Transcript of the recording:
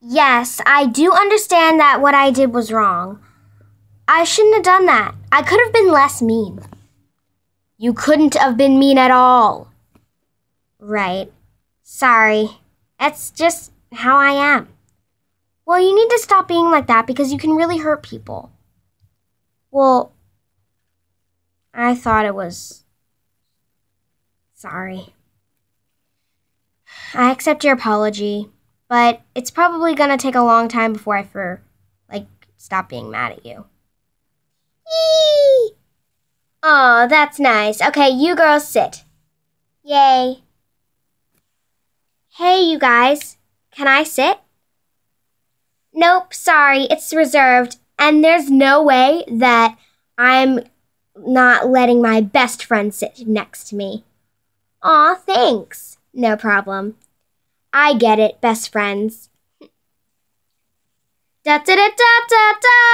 Yes, I do understand that what I did was wrong. I shouldn't have done that. I could have been less mean. You couldn't have been mean at all. Right. Sorry. That's just how I am. Well, you need to stop being like that because you can really hurt people. Well, I thought it was. Sorry. I accept your apology, but it's probably gonna take a long time before I for like stop being mad at you. Oh, that's nice. Okay, you girls sit. Yay. Hey, you guys. Can I sit? Nope, sorry, it's reserved. And there's no way that I'm not letting my best friend sit next to me. Aw, thanks. No problem. I get it, best friends. Da da da da da!